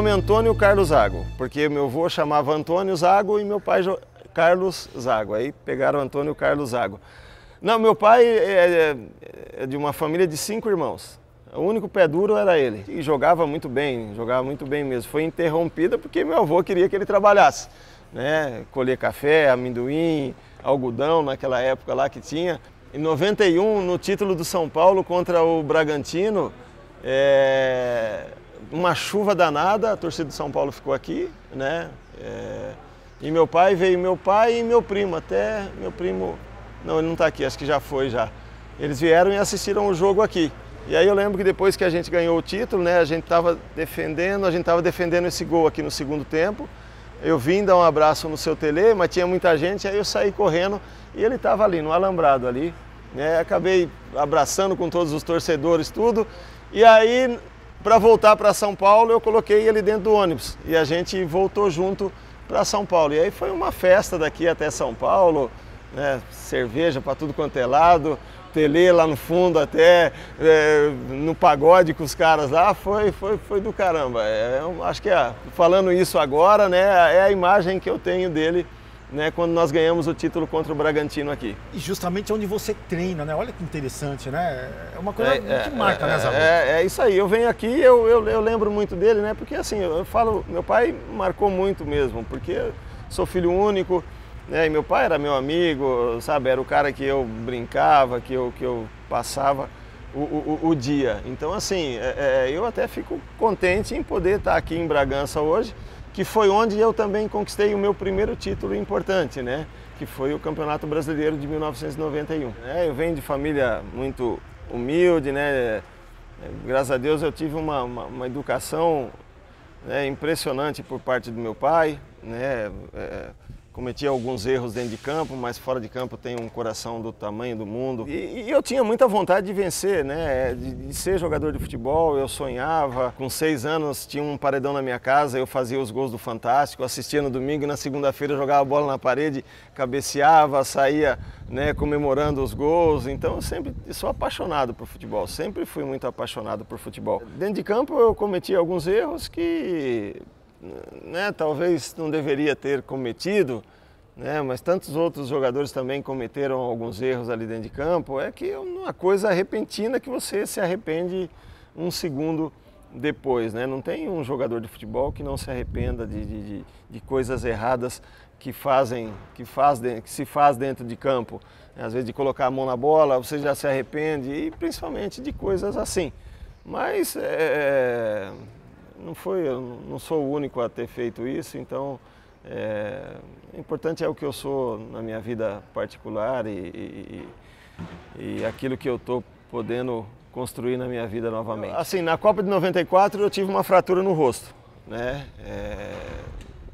nome Antônio Carlos Zago, porque meu avô chamava Antônio Zago e meu pai Carlos Zago. Aí pegaram Antônio Carlos Zago. Não, meu pai é, é, é de uma família de cinco irmãos. O único pé duro era ele. E jogava muito bem, jogava muito bem mesmo. Foi interrompida porque meu avô queria que ele trabalhasse. Né? Colher café, amendoim, algodão naquela época lá que tinha. Em 91, no título do São Paulo contra o Bragantino, é... uma chuva danada, a torcida do São Paulo ficou aqui, né? É... E meu pai veio, meu pai e meu primo, até meu primo, não, ele não está aqui, acho que já foi já. Eles vieram e assistiram o jogo aqui. E aí eu lembro que depois que a gente ganhou o título, né, a gente estava defendendo, a gente estava defendendo esse gol aqui no segundo tempo. Eu vim dar um abraço no seu tele, mas tinha muita gente, aí eu saí correndo e ele estava ali, no alambrado ali. Né? Acabei abraçando com todos os torcedores, tudo. E aí, para voltar para São Paulo, eu coloquei ele dentro do ônibus. E a gente voltou junto para São Paulo. E aí foi uma festa daqui até São Paulo, né? cerveja para tudo quanto é lado. Tele lá no fundo até, é, no pagode com os caras lá, foi, foi, foi do caramba. É, eu acho que é, falando isso agora, né, é a imagem que eu tenho dele né, quando nós ganhamos o título contra o Bragantino aqui. E justamente onde você treina, né? Olha que interessante, né? É uma coisa é, que marca, né, Zabu? É, é, isso aí. Eu venho aqui eu, eu, eu, lembro muito dele, né? Porque assim, eu falo, meu pai marcou muito mesmo, porque sou filho único, né? E meu pai era meu amigo, sabe? Era o cara que eu brincava, que eu, que eu passava o, o, o dia. Então, assim, é, é, eu até fico contente em poder estar aqui em Bragança hoje, que foi onde eu também conquistei o meu primeiro título importante, né? Que foi o Campeonato Brasileiro de 1991. É, eu venho de família muito humilde, né? Graças a Deus eu tive uma, uma, uma educação né, impressionante por parte do meu pai, né? É, cometi alguns erros dentro de campo, mas fora de campo tenho um coração do tamanho do mundo. E, e eu tinha muita vontade de vencer, né? De, de, ser jogador de futebol. Eu sonhava. Com seis anos tinha um paredão na minha casa, eu fazia os gols do Fantástico, assistia no domingo e na segunda-feira jogava a bola na parede, cabeceava, saía né, comemorando os gols. Então eu sempre sou apaixonado por futebol, sempre fui muito apaixonado por futebol. Dentro de campo eu cometi alguns erros que né, talvez não deveria ter cometido, né, mas tantos outros jogadores também cometeram alguns erros ali dentro de campo, é que é uma coisa repentina que você se arrepende um segundo depois. Né? Não tem um jogador de futebol que não se arrependa de, de, de coisas erradas que, fazem, que, faz, que se faz dentro de campo. Às vezes de colocar a mão na bola, você já se arrepende, e principalmente de coisas assim. Mas é, não foi, eu não sou o único a ter feito isso, então é, importante é o que eu sou na minha vida particular e, e, e aquilo que eu estou podendo construir na minha vida novamente. Assim, na Copa de 94 eu tive uma fratura no rosto, né? É,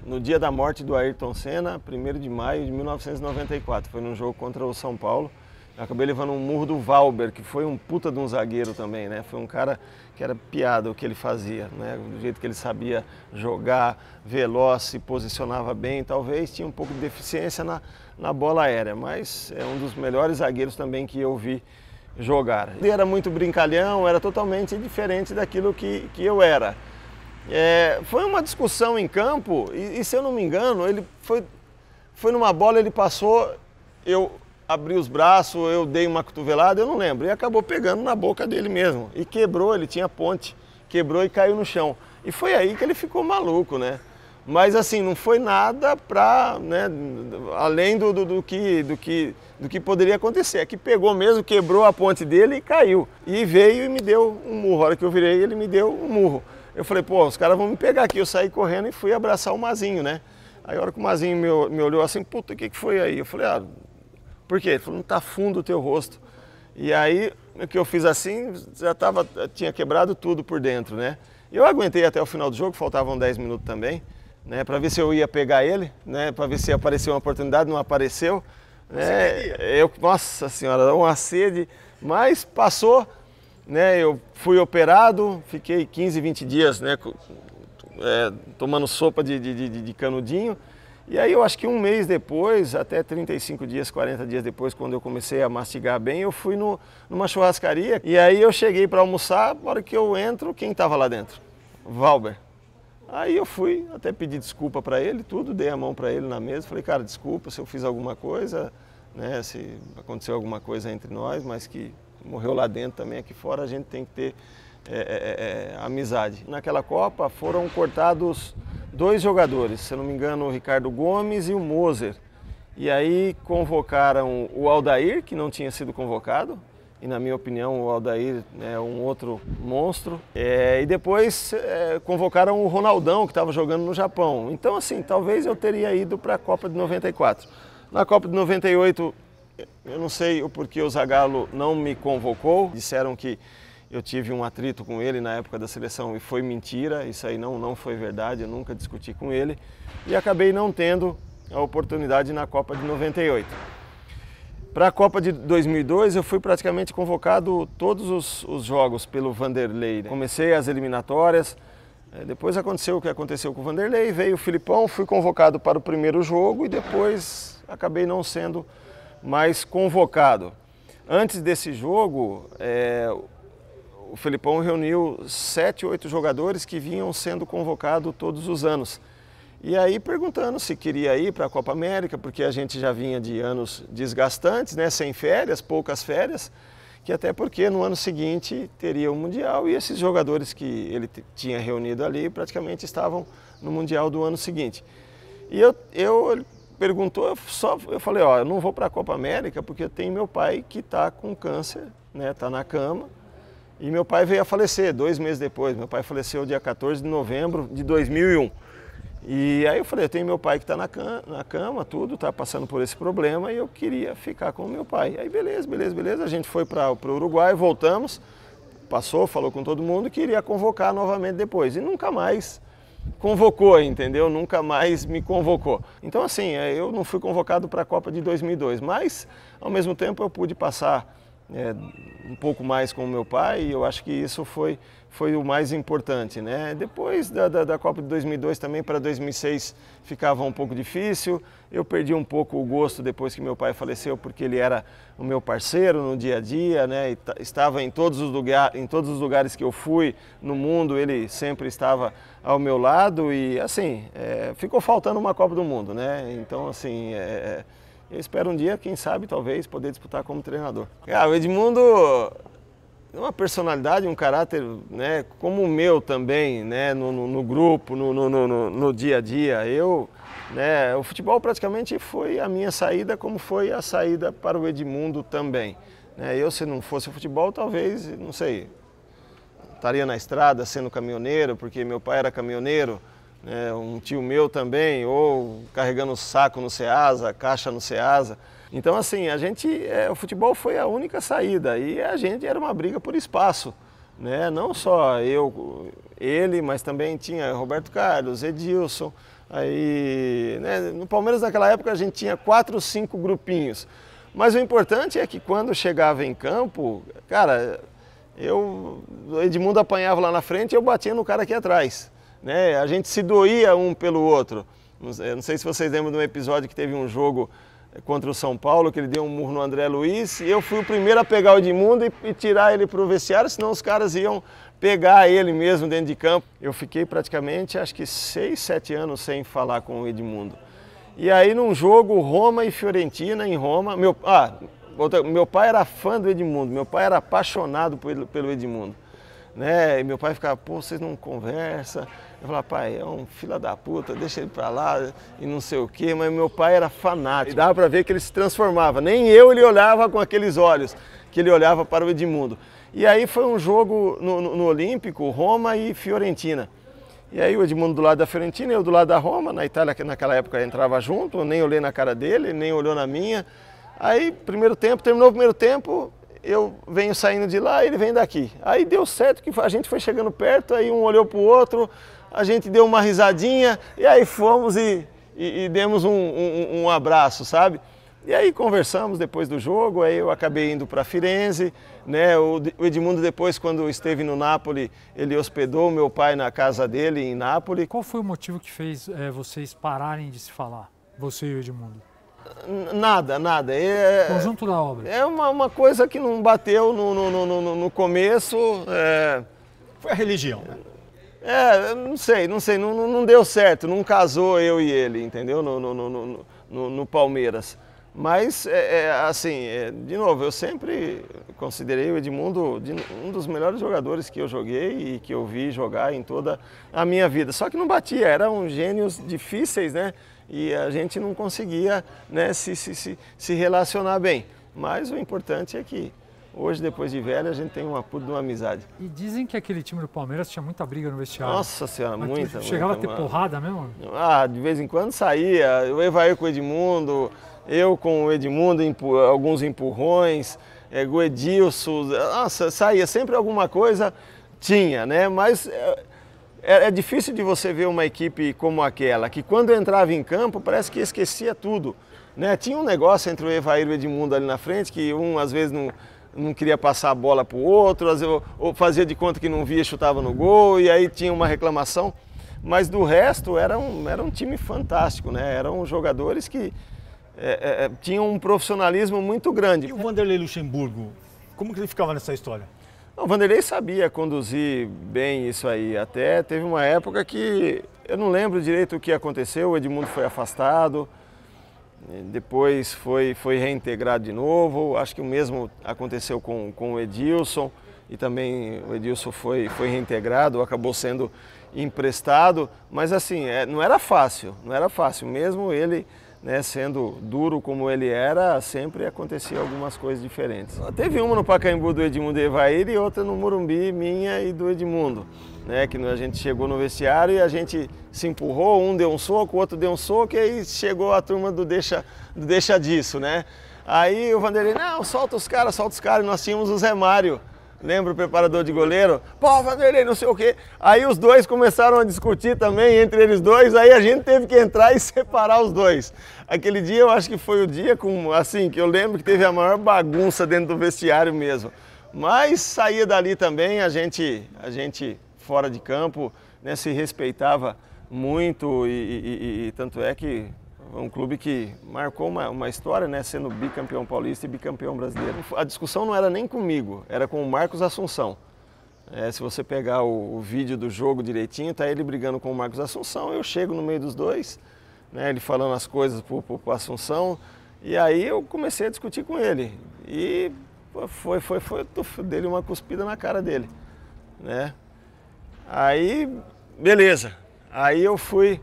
no dia da morte do Ayrton Senna, 1 de maio de 1994, foi num jogo contra o São Paulo. Eu acabei levando um murro do Valber, que foi um puta de um zagueiro também, né? Foi um cara que era piada o que ele fazia, né? Do jeito que ele sabia jogar, veloz, se posicionava bem, talvez tinha um pouco de deficiência na, na bola aérea, mas é um dos melhores zagueiros também que eu vi jogar. Ele era muito brincalhão, era totalmente diferente daquilo que, que eu era. É, foi uma discussão em campo e, e, se eu não me engano, ele foi, foi numa bola, ele passou, eu abri os braços, eu dei uma cotovelada, eu não lembro. E acabou pegando na boca dele mesmo. E quebrou, ele tinha ponte, quebrou e caiu no chão. E foi aí que ele ficou maluco, né? Mas assim, não foi nada para, né, além do, do, do, que, do, que, do que poderia acontecer. É que pegou mesmo, quebrou a ponte dele e caiu. E veio e me deu um murro. A hora que eu virei, ele me deu um murro. Eu falei, pô, os caras vão me pegar aqui. Eu saí correndo e fui abraçar o Mazinho, né? Aí a hora que o Mazinho me, me olhou assim, puta, o que, que foi aí? Eu falei, ah, por quê? Ele falou, não está fundo o teu rosto. E aí, o que eu fiz assim, já tava, tinha quebrado tudo por dentro, né? Eu aguentei até o final do jogo, faltavam 10 minutos também, né? Para ver se eu ia pegar ele, né? Para ver se apareceu uma oportunidade, não apareceu. Né? Eu, nossa senhora, uma sede, mas passou, né? Eu fui operado, fiquei 15, 20 dias, né? É, tomando sopa de, de, de, de canudinho. E aí eu acho que um mês depois, até 35 dias, 40 dias depois, quando eu comecei a mastigar bem, eu fui no, numa churrascaria e aí eu cheguei para almoçar, na hora que eu entro, quem estava lá dentro? Valber. Aí eu fui, até pedi desculpa para ele, tudo, dei a mão para ele na mesa, falei, cara, desculpa se eu fiz alguma coisa, né, se aconteceu alguma coisa entre nós, mas que morreu lá dentro também, aqui fora a gente tem que ter é, é, é, é amizade. Naquela Copa foram cortados dois jogadores, se não me engano, o Ricardo Gomes e o Moser. E aí convocaram o Aldair, que não tinha sido convocado, e na minha opinião o Aldair é um outro monstro. É, e depois é, convocaram o Ronaldão, que estava jogando no Japão. Então, assim, talvez eu teria ido para a Copa de 94. Na Copa de 98, eu não sei o porquê o Zagallo não me convocou. Disseram que eu tive um atrito com ele na época da seleção e foi mentira, isso aí não, não foi verdade, eu nunca discuti com ele. E acabei não tendo a oportunidade na Copa de 98. Para a Copa de 2002 eu fui praticamente convocado todos os, os jogos pelo Vanderlei. Né? Comecei as eliminatórias, é, depois aconteceu o que aconteceu com o Vanderlei, veio o Filipão, fui convocado para o primeiro jogo e depois acabei não sendo mais convocado. Antes desse jogo, é, o Filipão reuniu sete, oito jogadores que vinham sendo convocados todos os anos. E aí perguntando se queria ir para a Copa América, porque a gente já vinha de anos desgastantes, né, sem férias, poucas férias, que até porque no ano seguinte teria o Mundial e esses jogadores que ele tinha reunido ali praticamente estavam no Mundial do ano seguinte. E eu, eu ele perguntou, eu, só, eu falei, ó, eu não vou para a Copa América porque tenho meu pai que está com câncer, né, está na cama, e meu pai veio a falecer dois meses depois. Meu pai faleceu dia 14 de novembro de 2001. E aí eu falei, eu tenho meu pai que está na, na cama, tudo, está passando por esse problema e eu queria ficar com meu pai. Aí beleza, beleza, beleza, a gente foi para o Uruguai, voltamos, passou, falou com todo mundo e queria convocar novamente depois. E nunca mais convocou, entendeu? Nunca mais me convocou. Então assim, é, eu não fui convocado para a Copa de 2002, mas ao mesmo tempo eu pude passar é, um pouco mais com o meu pai e eu acho que isso foi, foi o mais importante. Né? Depois da, da, da Copa de 2002 também para 2006 ficava um pouco difícil, eu perdi um pouco o gosto depois que meu pai faleceu porque ele era o meu parceiro no dia a dia, né? estava em todos, os lugar, em todos os lugares que eu fui no mundo, ele sempre estava ao meu lado e assim, é, ficou faltando uma Copa do Mundo, né? Então assim, é, eu espero um dia, quem sabe, talvez, poder disputar como treinador. Ah, o Edmundo é uma personalidade, um caráter né, como o meu também, né, no, no, no grupo, no, no, no, dia a dia. Eu, né, o futebol praticamente foi a minha saída, como foi a saída para o Edmundo também. Né, eu, se não fosse o futebol, talvez, não sei, estaria na estrada sendo caminhoneiro, porque meu pai era caminhoneiro é, um tio meu também, ou carregando saco no Ceasa, caixa no Ceasa. Então, assim, a gente, é, o futebol foi a única saída e a gente era uma briga por espaço. Né? Não só eu, ele, mas também tinha Roberto Carlos, Edilson. Aí, né? No Palmeiras naquela época a gente tinha quatro, cinco grupinhos. Mas o importante é que quando chegava em campo, cara, eu, o Edmundo apanhava lá na frente e eu batia no cara aqui atrás né? A gente se doía um pelo outro. Não sei se vocês lembram de um episódio que teve um jogo eh, contra o São Paulo, que ele deu um murro no André Luiz, e eu fui o primeiro a pegar o Edmundo e, e tirar ele para o vestiário, senão os caras iam pegar ele mesmo dentro de campo. Eu fiquei praticamente, acho que seis, sete anos sem falar com o Edmundo. E aí num jogo Roma e Fiorentina em Roma, meu, ah, meu pai era fã do Edmundo, meu pai era apaixonado pelo, pelo Edmundo. Né? E meu pai ficava, pô, vocês não conversam, eu falava, pai, é um fila da puta, deixa ele pra lá e não sei o quê, mas meu pai era fanático. E dava pra ver que ele se transformava. Nem eu ele olhava com aqueles olhos que ele olhava para o Edmundo. E aí foi um jogo no, no, no Olímpico, Roma e Fiorentina. E aí o Edmundo do lado da Fiorentina, eu do lado da Roma, na Itália que naquela época entrava junto, nem olhei na cara dele, nem olhou na minha. Aí, primeiro tempo, terminou o primeiro tempo, eu venho saindo de lá, ele vem daqui. Aí deu certo que a gente foi chegando perto, aí um olhou pro outro, a gente deu uma risadinha e aí fomos e, e, e demos um, um, um, abraço, sabe? E aí conversamos depois do jogo, aí eu acabei indo para Firenze, né? O, Edmundo depois, quando esteve no Napoli, ele hospedou meu pai na casa dele em Nápoles. Qual foi o motivo que fez é, vocês pararem de se falar, você e o Edmundo? Nada, nada. É, Conjunto da obra. É uma, uma coisa que não bateu no, no, no, no começo. É... Foi a religião, né? É, não sei, não sei, não, não deu certo, não casou eu e ele, entendeu? No, no, no, no, no Palmeiras. Mas, é, é, assim, é, de novo, eu sempre considerei o Edmundo um dos melhores jogadores que eu joguei e que eu vi jogar em toda a minha vida. Só que não batia, eram gênios difíceis, né? E a gente não conseguia né, se, se, se, se relacionar bem. Mas o importante é que Hoje, depois de velho, a gente tem uma puta de uma amizade. E dizem que aquele time do Palmeiras tinha muita briga no vestiário. Nossa senhora, Mas muita. Chegava muita, a ter porrada mesmo? Ah, de vez em quando saía. Eu Evair com o Edmundo, eu com o Edmundo, alguns empurrões, é, o Edilson. Nossa, saía sempre alguma coisa, tinha, né? Mas é, é, é difícil de você ver uma equipe como aquela, que quando entrava em campo parece que esquecia tudo. Né? Tinha um negócio entre o Evair e o Edmundo ali na frente, que um às vezes não não queria passar a bola para o outro, ou fazia de conta que não via, chutava no gol, e aí tinha uma reclamação. Mas do resto era um, era um time fantástico, né? Eram jogadores que é, é, é, tinham um profissionalismo muito grande. E o Vanderlei Luxemburgo, como que ele ficava nessa história? O Vanderlei sabia conduzir bem isso aí. Até teve uma época que eu não lembro direito o que aconteceu, o Edmundo foi afastado, depois foi, foi reintegrado de novo. Acho que o mesmo aconteceu com, com o Edilson e também o Edilson foi, foi reintegrado, acabou sendo emprestado. Mas assim, é, não era fácil, não era fácil. Mesmo ele né, sendo duro como ele era, sempre acontecia algumas coisas diferentes. Teve uma no Pacaembu do Edmundo Evair e outra no Morumbi, minha e do Edmundo né? Que a gente chegou no vestiário e a gente se empurrou, um deu um soco, o outro deu um soco e aí chegou a turma do deixa, do deixa disso, né? Aí o Vanderlei, não, solta os caras, solta os caras, e nós tínhamos o Zé Mário, lembra o preparador de goleiro? Pô, Vanderlei, não sei o quê. Aí os dois começaram a discutir também entre eles dois, aí a gente teve que entrar e separar os dois. Aquele dia eu acho que foi o dia com, assim, que eu lembro que teve a maior bagunça dentro do vestiário mesmo. Mas saía dali também, a gente, a gente fora de campo, né, se respeitava muito e, e, e, tanto é que é um clube que marcou uma, uma, história, né, sendo bicampeão paulista e bicampeão brasileiro. A discussão não era nem comigo, era com o Marcos Assunção. É, se você pegar o, o, vídeo do jogo direitinho, tá ele brigando com o Marcos Assunção, eu chego no meio dos dois, né, ele falando as coisas pro, pro, pro Assunção, e aí eu comecei a discutir com ele. E foi, foi, foi, foi dele uma cuspida na cara dele, né? Aí, beleza. Aí eu fui,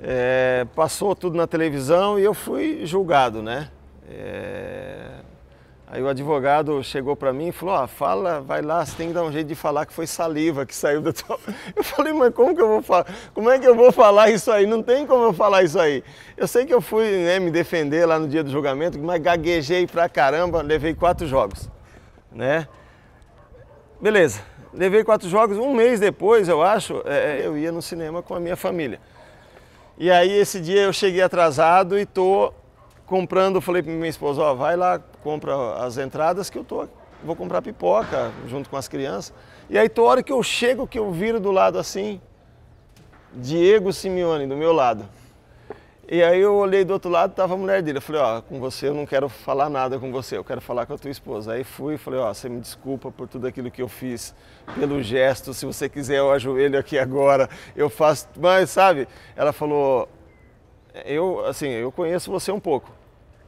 é, passou tudo na televisão e eu fui julgado, né? É, aí o advogado chegou para mim e falou, ó, fala, vai lá, você tem que dar um jeito de falar que foi saliva que saiu da tua... Eu falei, mas como que eu vou falar? Como é que eu vou falar isso aí? Não tem como eu falar isso aí. Eu sei que eu fui né, me defender lá no dia do julgamento, mas gaguejei pra caramba, levei quatro jogos, né? Beleza. Levei quatro jogos, um mês depois, eu acho, é, é, eu ia no cinema com a minha família. E aí esse dia eu cheguei atrasado e tô comprando, falei para minha esposa, ó, vai lá, compra as entradas que eu tô, vou comprar pipoca junto com as crianças. E aí toda hora que eu chego, que eu viro do lado assim, Diego Simeone do meu lado. E aí eu olhei do outro lado, estava a mulher dele. Eu falei, ó, com você eu não quero falar nada com você, eu quero falar com a tua esposa. Aí fui e falei, ó, você me desculpa por tudo aquilo que eu fiz, pelo gesto, se você quiser eu ajoelho aqui agora, eu faço, mas sabe? Ela falou, eu, assim, eu conheço você um pouco.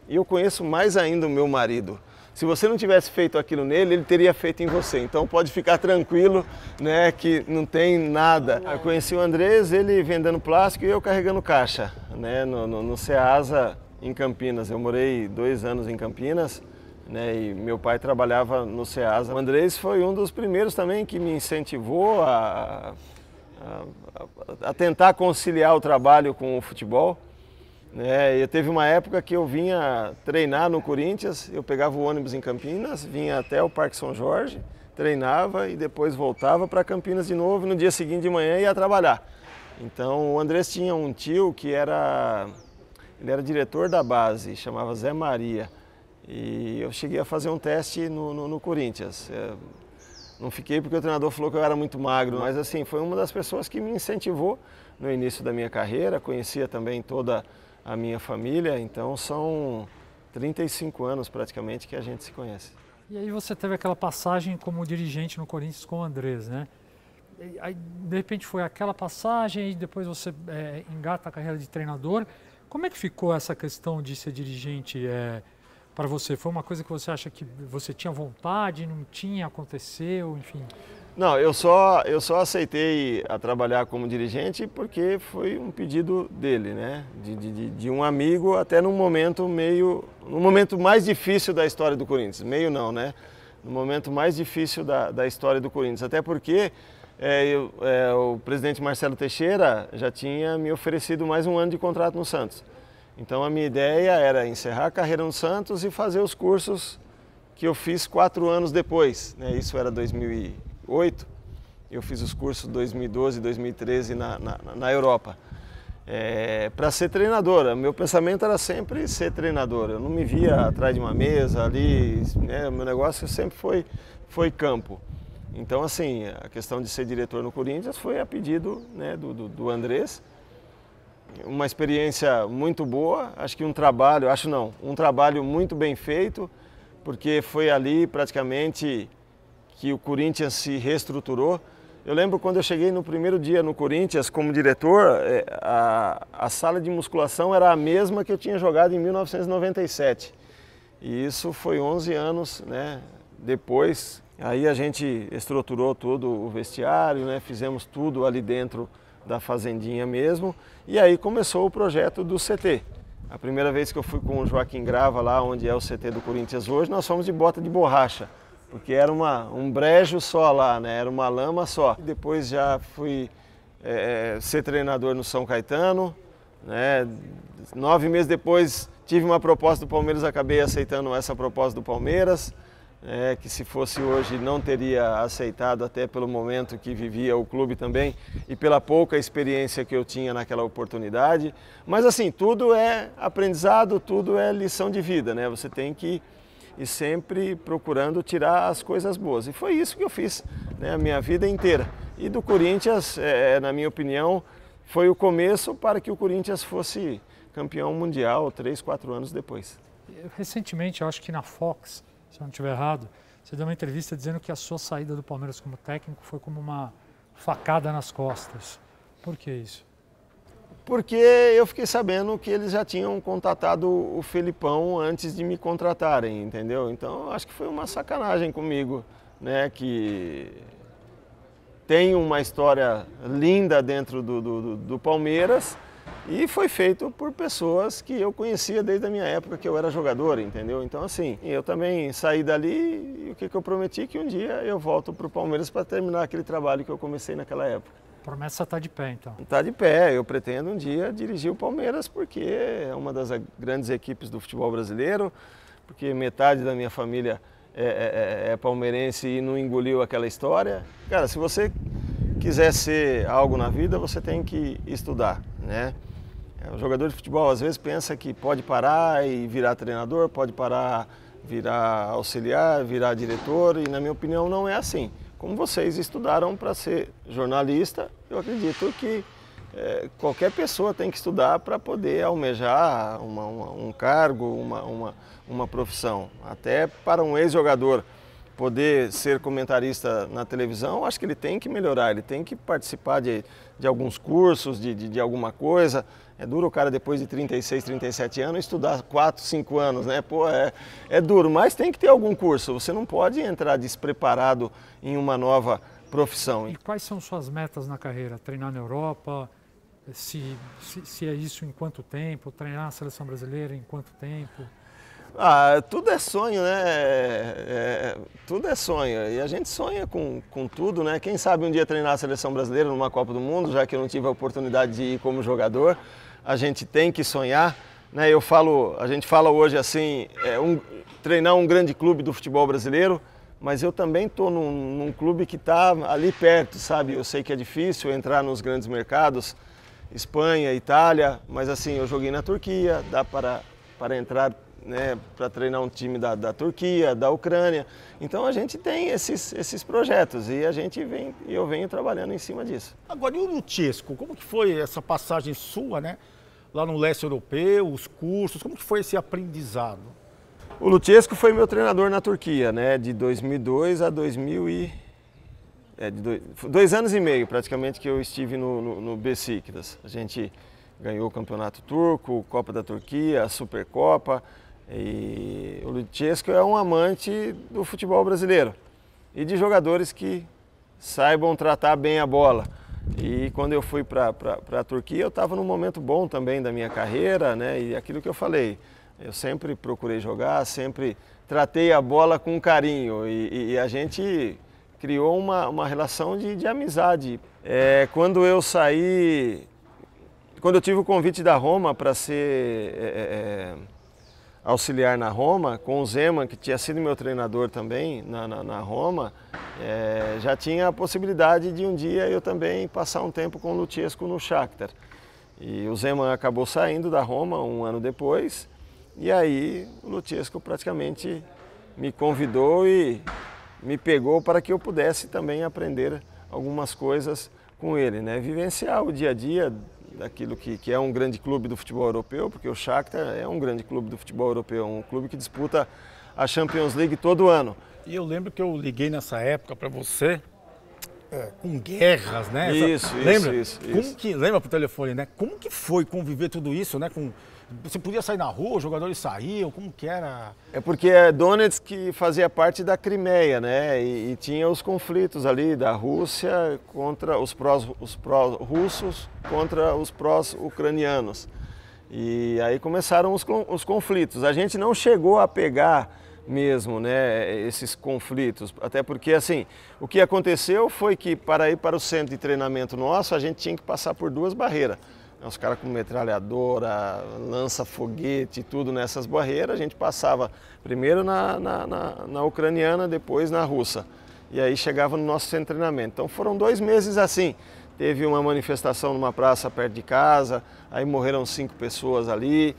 E eu conheço mais ainda o meu marido. Se você não tivesse feito aquilo nele, ele teria feito em você. Então pode ficar tranquilo, né, que não tem nada. Eu conheci o Andrés, ele vendendo plástico e eu carregando caixa, né, no, no, no Ceasa em Campinas. Eu morei dois anos em Campinas, né, e meu pai trabalhava no Ceasa. O Andrés foi um dos primeiros também que me incentivou a, a, a tentar conciliar o trabalho com o futebol. É, eu teve uma época que eu vinha treinar no Corinthians, eu pegava o ônibus em Campinas, vinha até o Parque São Jorge, treinava e depois voltava para Campinas de novo e no dia seguinte de manhã ia trabalhar. Então o Andrés tinha um tio que era, ele era diretor da base, chamava Zé Maria. E eu cheguei a fazer um teste no, no, no Corinthians. É, não fiquei porque o treinador falou que eu era muito magro, mas assim, foi uma das pessoas que me incentivou no início da minha carreira, conhecia também toda a minha família, então são 35 anos praticamente que a gente se conhece. E aí você teve aquela passagem como dirigente no Corinthians com o Andrés, né? aí, de repente foi aquela passagem e depois você é, engata a carreira de treinador. Como é que ficou essa questão de ser dirigente é, para você? Foi uma coisa que você acha que você tinha vontade, não tinha, aconteceu, enfim? Não, eu só, eu só aceitei a trabalhar como dirigente porque foi um pedido dele, né? De, de, de um amigo, até num momento meio. no momento mais difícil da história do Corinthians. Meio não, né? No momento mais difícil da, da história do Corinthians. Até porque é, eu, é, o presidente Marcelo Teixeira já tinha me oferecido mais um ano de contrato no Santos. Então a minha ideia era encerrar a carreira no Santos e fazer os cursos que eu fiz quatro anos depois. Né? Isso era 2008. Eu fiz os cursos 2012 e 2013 na, na, na Europa. É, para ser treinadora, meu pensamento era sempre ser treinador. Eu não me via atrás de uma mesa ali. Né? Meu negócio sempre foi, foi campo. Então, assim, a questão de ser diretor no Corinthians foi a pedido né, do, do, do Andrés. Uma experiência muito boa, acho que um trabalho, acho não, um trabalho muito bem feito, porque foi ali praticamente que o Corinthians se reestruturou. Eu lembro quando eu cheguei no primeiro dia no Corinthians como diretor, é, a, a sala de musculação era a mesma que eu tinha jogado em 1997. E isso foi 11 anos né, depois Aí a gente estruturou tudo o vestiário, né? fizemos tudo ali dentro da fazendinha mesmo. E aí começou o projeto do CT. A primeira vez que eu fui com o Joaquim Grava lá, onde é o CT do Corinthians hoje, nós fomos de bota de borracha, porque era uma, um brejo só lá, né? era uma lama só. Depois já fui é, ser treinador no São Caetano. Né? Nove meses depois tive uma proposta do Palmeiras, acabei aceitando essa proposta do Palmeiras é, que se fosse hoje não teria aceitado, até pelo momento que vivia o clube também e pela pouca experiência que eu tinha naquela oportunidade. Mas assim, tudo é aprendizado, tudo é lição de vida, né? Você tem que ir sempre procurando tirar as coisas boas. E foi isso que eu fiz né, a minha vida inteira. E do Corinthians, é, na minha opinião, foi o começo para que o Corinthians fosse campeão mundial três, quatro anos depois. Recentemente, acho que na Fox, se eu não estiver errado, você deu uma entrevista dizendo que a sua saída do Palmeiras como técnico foi como uma facada nas costas. Por que isso? Porque eu fiquei sabendo que eles já tinham contatado o Felipão antes de me contratarem, entendeu? Então acho que foi uma sacanagem comigo, né? Que tem uma história linda dentro do, do, do Palmeiras e foi feito por pessoas que eu conhecia desde a minha época que eu era jogador, entendeu? Então, assim, eu também saí dali e o que, que eu prometi? Que um dia eu volto para o Palmeiras para terminar aquele trabalho que eu comecei naquela época. Promessa está de pé, então? Está de pé. Eu pretendo um dia dirigir o Palmeiras porque é uma das grandes equipes do futebol brasileiro, porque metade da minha família é, é, é, é palmeirense e não engoliu aquela história. Cara, se você quiser ser algo na vida, você tem que estudar, né? O jogador de futebol às vezes pensa que pode parar e virar treinador, pode parar, virar auxiliar, virar diretor, e na minha opinião não é assim. Como vocês estudaram para ser jornalista, eu acredito que é, qualquer pessoa tem que estudar para poder almejar uma, uma, um cargo, uma, uma, uma profissão. Até para um ex-jogador poder ser comentarista na televisão, acho que ele tem que melhorar, ele tem que participar de, de alguns cursos, de, de, de alguma coisa. É duro o cara, depois de 36, 37 anos, estudar 4, 5 anos, né? Pô, é, é duro, mas tem que ter algum curso. Você não pode entrar despreparado em uma nova profissão. E quais são suas metas na carreira? Treinar na Europa? Se, se, se é isso em quanto tempo? Treinar a seleção brasileira em quanto tempo? Ah, tudo é sonho, né? É, é, tudo é sonho. E a gente sonha com, com tudo, né? Quem sabe um dia treinar a seleção brasileira numa Copa do Mundo, já que eu não tive a oportunidade de ir como jogador. A gente tem que sonhar. Né? Eu falo, a gente fala hoje assim, é um, treinar um grande clube do futebol brasileiro, mas eu também estou num, num, clube que está ali perto, sabe? Eu sei que é difícil entrar nos grandes mercados, Espanha, Itália, mas assim, eu joguei na Turquia, dá para, para entrar né, para treinar um time da, da Turquia, da Ucrânia. Então a gente tem esses, esses projetos e a gente vem, eu venho trabalhando em cima disso. Agora, e o Luchesco, como que foi essa passagem sua, né? Lá no leste europeu, os cursos, como que foi esse aprendizado? O Luchesco foi meu treinador na Turquia, né? De 2002 a 2000 e é, de dois, dois, anos e meio praticamente que eu estive no, no, no Besiktas. A gente ganhou o Campeonato Turco, Copa da Turquia, a Supercopa. E o Luchesco é um amante do futebol brasileiro e de jogadores que saibam tratar bem a bola. E quando eu fui para a Turquia, eu estava num momento bom também da minha carreira, né? E aquilo que eu falei, eu sempre procurei jogar, sempre tratei a bola com carinho e, e a gente criou uma, uma relação de, de amizade. É, quando eu saí, quando eu tive o convite da Roma para ser é, é, auxiliar na Roma, com o Zeman, que tinha sido meu treinador também na, na, na Roma, é, já tinha a possibilidade de um dia eu também passar um tempo com o Luchesco no Shakhtar. E o Zeman acabou saindo da Roma um ano depois, e aí o Luchesco praticamente me convidou e me pegou para que eu pudesse também aprender algumas coisas com ele, né? Vivenciar o dia a dia daquilo que, que é um grande clube do futebol europeu, porque o Shakhtar é um grande clube do futebol europeu, um clube que disputa a Champions League todo ano. E eu lembro que eu liguei nessa época para você é, com guerras, né? Isso, Essa, isso, lembra? isso, Como isso. que lembra pro telefone, né? Como que foi conviver tudo isso, né? Com você podia sair na rua, os jogadores saíam, como que era? É porque é Donetsk que fazia parte da Crimeia, né? E, e tinha os conflitos ali da Rússia contra os prós, os pró russos contra os prós ucranianos. E aí começaram os, os conflitos. A gente não chegou a pegar mesmo, né, esses conflitos. Até porque, assim, o que aconteceu foi que para ir para o centro de treinamento nosso, a gente tinha que passar por duas barreiras. Os caras com metralhadora, lança-foguete, tudo nessas barreiras. A gente passava primeiro na, na, na, na, ucraniana, depois na russa. E aí chegava no nosso treinamento. Então foram dois meses assim. Teve uma manifestação numa praça perto de casa, aí morreram cinco pessoas ali.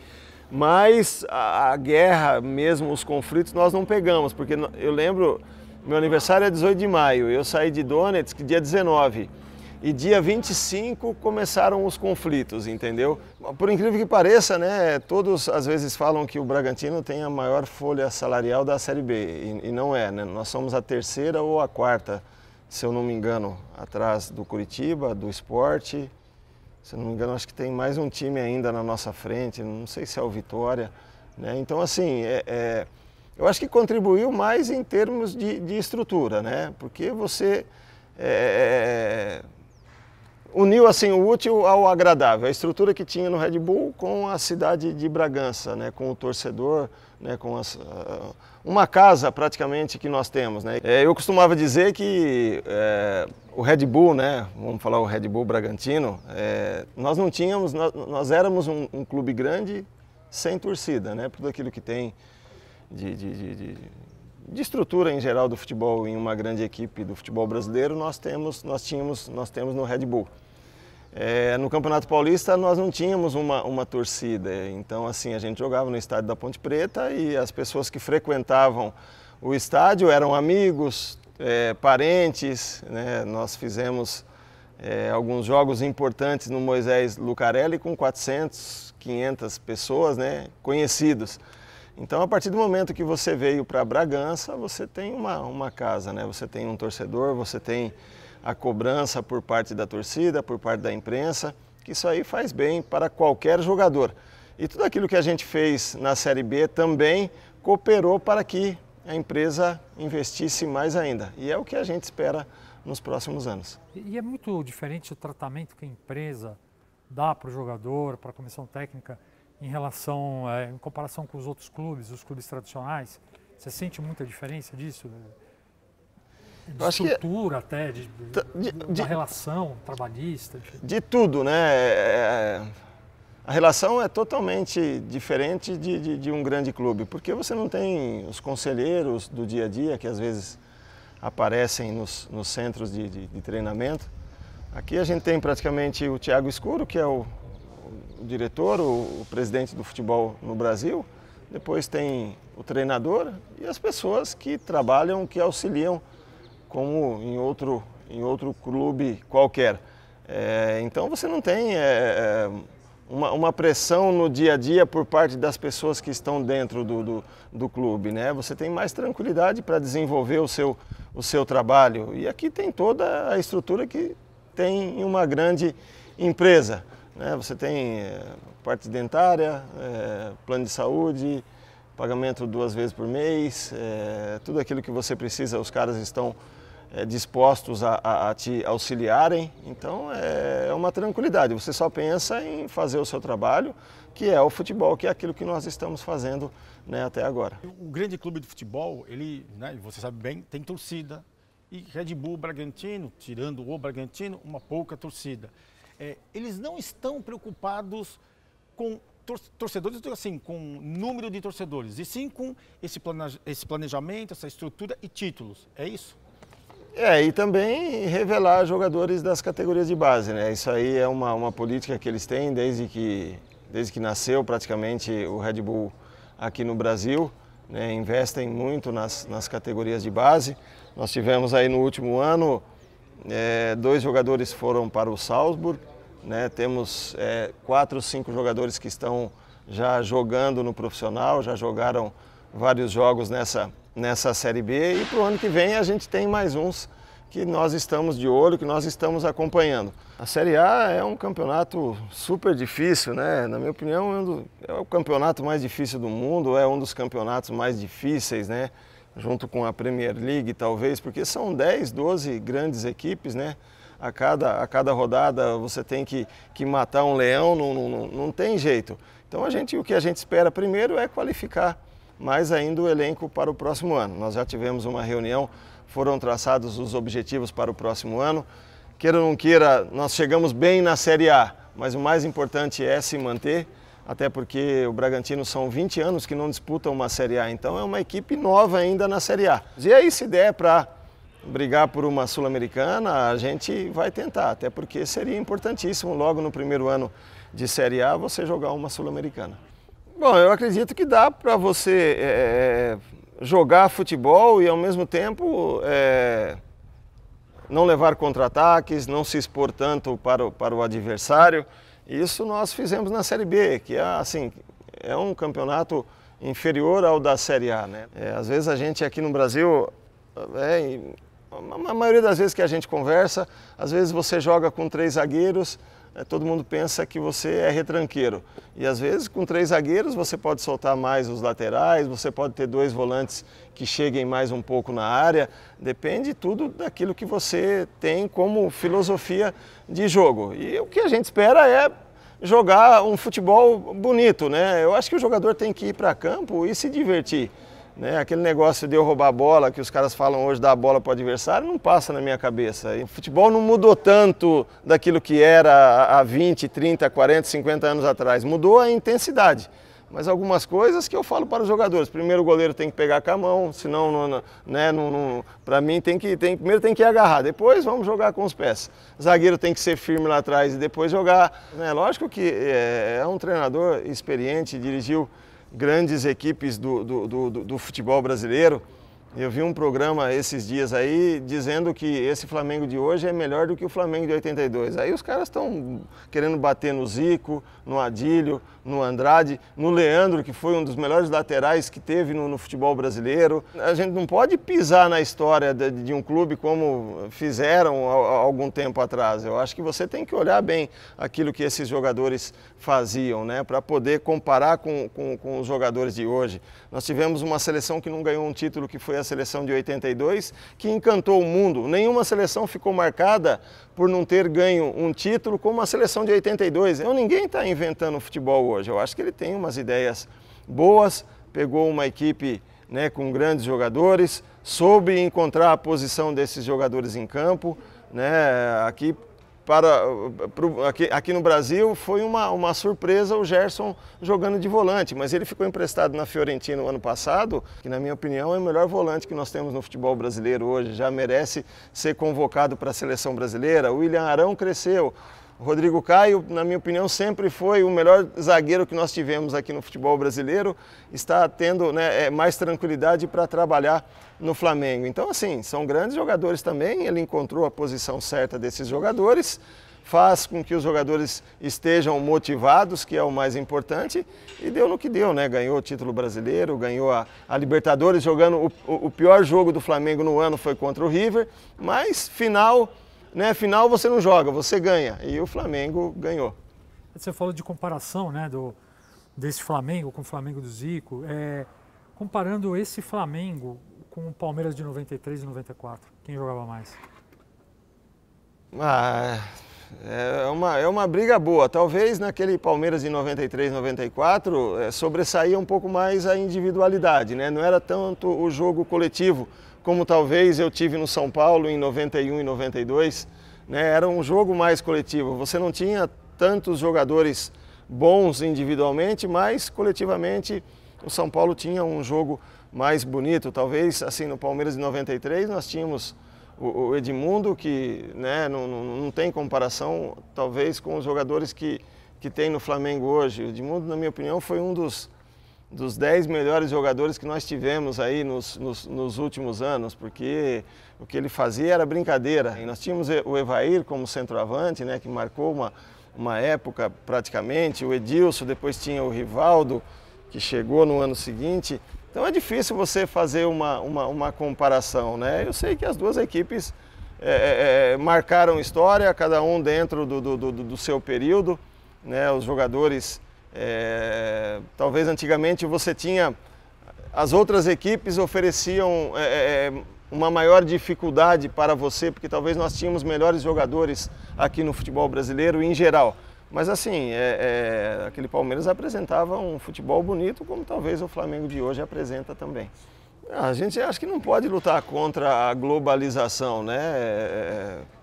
Mas a, a guerra, mesmo os conflitos, nós não pegamos, porque eu lembro, meu aniversário é 18 de maio, eu saí de Donetsk dia 19 e dia 25 começaram os conflitos, entendeu? Por incrível que pareça, né, todos às vezes falam que o Bragantino tem a maior folha salarial da Série B, e, e não é, né? Nós somos a terceira ou a quarta, se eu não me engano, atrás do Curitiba, do Esporte. Se eu não me engano, acho que tem mais um time ainda na nossa frente, não sei se é o Vitória. Né? Então, assim, é, é, eu acho que contribuiu mais em termos de, de estrutura, né? Porque você é, uniu assim o útil ao agradável, a estrutura que tinha no Red Bull com a cidade de Bragança, né, com o torcedor, né, com as, uh, uma casa praticamente que nós temos. Né. É, eu costumava dizer que é, o Red Bull, né, vamos falar o Red Bull Bragantino, é, nós não tínhamos, nós, nós éramos um, um, clube grande sem torcida, né, por tudo aquilo que tem de, de, de, de estrutura em geral do futebol em uma grande equipe do futebol brasileiro nós temos nós tínhamos nós temos no Red Bull é, no Campeonato Paulista nós não tínhamos uma, uma torcida, então assim a gente jogava no estádio da Ponte Preta e as pessoas que frequentavam o estádio eram amigos, é, parentes, né? nós fizemos é, alguns jogos importantes no Moisés Lucarelli com 400, 500 pessoas né? conhecidos. Então, a partir do momento que você veio para Bragança, você tem uma, uma casa, né? você tem um torcedor, você tem a cobrança por parte da torcida, por parte da imprensa, que isso aí faz bem para qualquer jogador. E tudo aquilo que a gente fez na Série B também cooperou para que a empresa investisse mais ainda. E é o que a gente espera nos próximos anos. E é muito diferente o tratamento que a empresa dá para o jogador, para a comissão técnica, em relação, é, em comparação com os outros clubes, os clubes tradicionais. Você sente muita diferença disso? De estrutura que, até, de, de, de, relação trabalhista. De tudo, né? É, é, a relação é totalmente diferente de, de, de, um grande clube, porque você não tem os conselheiros do dia a dia que às vezes aparecem nos, nos centros de, de treinamento. Aqui a gente tem praticamente o Tiago Escuro, que é o, o diretor, o, o presidente do futebol no Brasil. Depois tem o treinador e as pessoas que trabalham, que auxiliam como em outro, em outro clube qualquer. É, então você não tem é, é, uma, uma, pressão no dia a dia por parte das pessoas que estão dentro do, do, do clube. Né? Você tem mais tranquilidade para desenvolver o seu, o seu trabalho. E aqui tem toda a estrutura que tem em uma grande empresa. Né? Você tem é, parte dentária, é, plano de saúde, pagamento duas vezes por mês, é, tudo aquilo que você precisa, os caras estão é, dispostos a, a, a, te auxiliarem. Então é, é uma tranquilidade. Você só pensa em fazer o seu trabalho, que é o futebol, que é aquilo que nós estamos fazendo né, até agora. O grande clube de futebol, ele, né, você sabe bem, tem torcida. E Red Bull Bragantino, tirando o Bragantino, uma pouca torcida. É, eles não estão preocupados com torcedores, assim, com número de torcedores, e sim com esse, esse planejamento, essa estrutura e títulos. É isso? É, e também revelar jogadores das categorias de base, né? Isso aí é uma, uma política que eles têm desde que, desde que nasceu praticamente o Red Bull aqui no Brasil. Né? Investem muito nas, nas categorias de base. Nós tivemos aí no último ano, é, dois jogadores foram para o Salzburg, né? Temos é, quatro, cinco jogadores que estão já jogando no profissional, já jogaram vários jogos nessa, nessa Série B e para o ano que vem a gente tem mais uns que nós estamos de olho, que nós estamos acompanhando. A Série A é um campeonato super difícil, né? Na minha opinião, é, é o campeonato mais difícil do mundo, é um dos campeonatos mais difíceis, né? Junto com a Premier League, talvez, porque são 10, 12 grandes equipes, né? a cada, a cada rodada você tem que, que matar um leão, não, não, não tem jeito. Então a gente, o que a gente espera primeiro é qualificar mais ainda o elenco para o próximo ano. Nós já tivemos uma reunião, foram traçados os objetivos para o próximo ano. Queira ou não queira, nós chegamos bem na Série A, mas o mais importante é se manter, até porque o Bragantino são 20 anos que não disputam uma Série A, então é uma equipe nova ainda na Série A. E aí se der para brigar por uma Sul-Americana, a gente vai tentar, até porque seria importantíssimo logo no primeiro ano de Série A você jogar uma Sul-Americana. Bom, eu acredito que dá para você é, jogar futebol e ao mesmo tempo é, não levar contra-ataques, não se expor tanto para o, para o adversário. Isso nós fizemos na Série B, que é assim, é um campeonato inferior ao da Série A. Né? É, às vezes a gente aqui no Brasil é, a maioria das vezes que a gente conversa, às vezes você joga com três zagueiros, todo mundo pensa que você é retranqueiro. E às vezes com três zagueiros você pode soltar mais os laterais, você pode ter dois volantes que cheguem mais um pouco na área. Depende tudo daquilo que você tem como filosofia de jogo. E o que a gente espera é jogar um futebol bonito, né? Eu acho que o jogador tem que ir para campo e se divertir. Né? Aquele negócio de eu roubar a bola, que os caras falam hoje, dar a bola para o adversário, não passa na minha cabeça. O futebol não mudou tanto daquilo que era há 20, 30, 40, 50 anos atrás. Mudou a intensidade. Mas algumas coisas que eu falo para os jogadores. Primeiro o goleiro tem que pegar com a mão, senão, não, né, para mim, tem que, tem, primeiro tem que agarrar, depois vamos jogar com os pés. Zagueiro tem que ser firme lá atrás e depois jogar. Né? Lógico que é, é um treinador experiente, dirigiu grandes equipes do, do, do, do, futebol brasileiro. Eu vi um programa esses dias aí dizendo que esse Flamengo de hoje é melhor do que o Flamengo de 82. Aí os caras estão querendo bater no Zico, no Adílio, no Andrade, no Leandro, que foi um dos melhores laterais que teve no, no futebol brasileiro. A gente não pode pisar na história de, de um clube como fizeram há, algum tempo atrás. Eu acho que você tem que olhar bem aquilo que esses jogadores faziam, né, para poder comparar com, com, com os jogadores de hoje. Nós tivemos uma seleção que não ganhou um título, que foi a seleção de 82, que encantou o mundo. Nenhuma seleção ficou marcada por não ter ganho um título como a seleção de 82. Então ninguém está inventando futebol hoje. Eu acho que ele tem umas ideias boas, pegou uma equipe né, com grandes jogadores, soube encontrar a posição desses jogadores em campo. Né, aqui para, para aqui, aqui, no Brasil foi uma, uma surpresa o Gerson jogando de volante, mas ele ficou emprestado na Fiorentina no ano passado, que na minha opinião é o melhor volante que nós temos no futebol brasileiro hoje, já merece ser convocado para a seleção brasileira. O William Arão cresceu, Rodrigo Caio, na minha opinião, sempre foi o melhor zagueiro que nós tivemos aqui no futebol brasileiro. Está tendo né, é, mais tranquilidade para trabalhar no Flamengo. Então, assim, são grandes jogadores também. Ele encontrou a posição certa desses jogadores, faz com que os jogadores estejam motivados, que é o mais importante, e deu no que deu, né? Ganhou o título brasileiro, ganhou a, a Libertadores, jogando o, o, pior jogo do Flamengo no ano foi contra o River, mas final, né? Final você não joga, você ganha. E o Flamengo ganhou. Você falou de comparação, né? Do, desse Flamengo com o Flamengo do Zico. É, comparando esse Flamengo com o Palmeiras de 93 e 94, quem jogava mais? Ah, é uma, é uma briga boa. Talvez naquele Palmeiras de 93, 94 é, sobressaía um pouco mais a individualidade, né? Não era tanto o jogo coletivo como talvez eu tive no São Paulo em 91 e 92. Né? Era um jogo mais coletivo. Você não tinha tantos jogadores bons individualmente, mas coletivamente o São Paulo tinha um jogo mais bonito. Talvez assim no Palmeiras de 93 nós tínhamos o, Edmundo, que né, não, não, tem comparação, talvez, com os jogadores que, que tem no Flamengo hoje. O Edmundo, na minha opinião, foi um dos, dos dez melhores jogadores que nós tivemos aí nos, nos, nos, últimos anos, porque o que ele fazia era brincadeira. E nós tínhamos o Evair como centroavante, né, que marcou uma, uma época praticamente, o Edilson, depois tinha o Rivaldo, que chegou no ano seguinte. Então é difícil você fazer uma, uma, uma comparação, né? Eu sei que as duas equipes é, é, é, marcaram história, cada um dentro do, do, do, do seu período, né? Os jogadores, é, talvez antigamente você tinha, as outras equipes ofereciam é, é, uma maior dificuldade para você, porque talvez nós tínhamos melhores jogadores aqui no futebol brasileiro em geral. Mas assim, é, é, aquele Palmeiras apresentava um futebol bonito, como talvez o Flamengo de hoje apresenta também. A gente acho que não pode lutar contra a globalização, né? É, é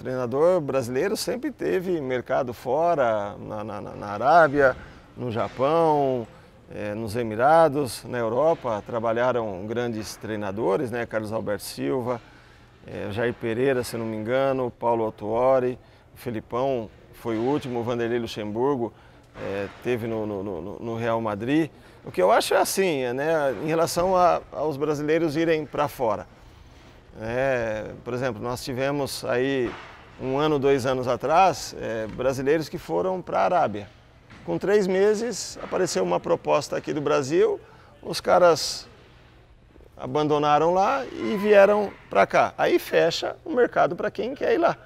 treinador brasileiro sempre teve mercado fora, na, na, na Arábia, no Japão, é, nos Emirados, na Europa, trabalharam grandes treinadores, né? Carlos Alberto Silva, é, Jair Pereira, se não me engano, Paulo Autuori, Felipão foi o último, Vanderlei Luxemburgo é, teve no, no, no, Real Madrid. O que eu acho é assim, é, né, em relação a, aos brasileiros irem para fora. É, por exemplo, nós tivemos aí um ano, dois anos atrás, é, brasileiros que foram para a Arábia. Com três meses apareceu uma proposta aqui do Brasil, os caras abandonaram lá e vieram para cá. Aí fecha o mercado para quem quer ir lá,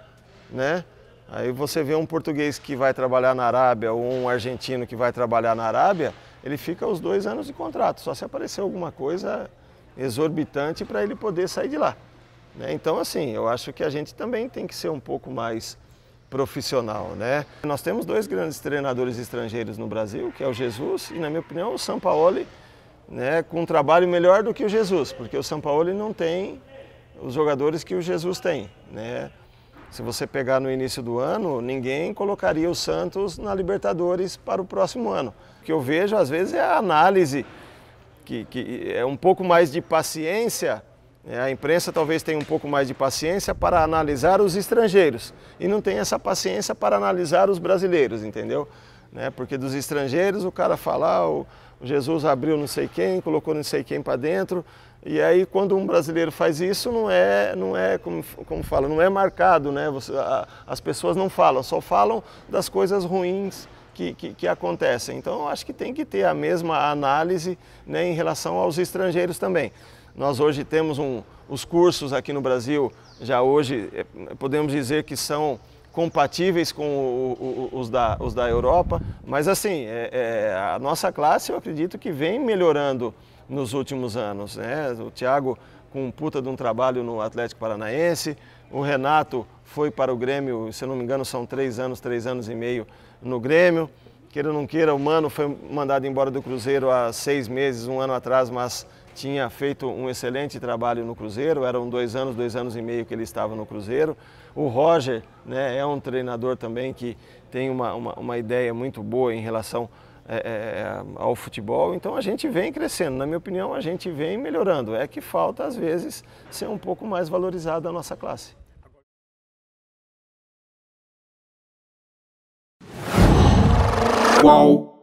né? Aí você vê um português que vai trabalhar na Arábia ou um argentino que vai trabalhar na Arábia, ele fica os dois anos de contrato, só se aparecer alguma coisa exorbitante para ele poder sair de lá. Né? Então, assim, eu acho que a gente também tem que ser um pouco mais profissional, né? Nós temos dois grandes treinadores estrangeiros no Brasil, que é o Jesus e, na minha opinião, o Sampaoli, né, com um trabalho melhor do que o Jesus, porque o Sampaoli não tem os jogadores que o Jesus tem, né? Se você pegar no início do ano, ninguém colocaria o Santos na Libertadores para o próximo ano. O que eu vejo, às vezes, é a análise, que, que é um pouco mais de paciência. Né? A imprensa talvez tenha um pouco mais de paciência para analisar os estrangeiros e não tem essa paciência para analisar os brasileiros, entendeu? Né? Porque dos estrangeiros o cara fala, ah, o Jesus abriu não sei quem, colocou não sei quem para dentro, e aí quando um brasileiro faz isso, não é, não é como, como fala, não é marcado, né? As pessoas não falam, só falam das coisas ruins que, que, que, acontecem. Então acho que tem que ter a mesma análise né, em relação aos estrangeiros também. Nós hoje temos um, os cursos aqui no Brasil, já hoje é, podemos dizer que são compatíveis com o, o, os, da, os da Europa, mas assim, é, é, a nossa classe eu acredito que vem melhorando nos últimos anos. Né? O Thiago com um puta de um trabalho no Atlético Paranaense, o Renato foi para o Grêmio, se eu não me engano são três anos, três anos e meio no Grêmio. Queira ou não queira, o Mano foi mandado embora do Cruzeiro há seis meses, um ano atrás, mas tinha feito um excelente trabalho no Cruzeiro, eram dois anos, dois anos e meio que ele estava no Cruzeiro. O Roger né, é um treinador também que tem uma, uma, uma ideia muito boa em relação é, é, ao futebol. Então a gente vem crescendo. Na minha opinião, a gente vem melhorando. É que falta, às vezes, ser um pouco mais valorizada a nossa classe. Qual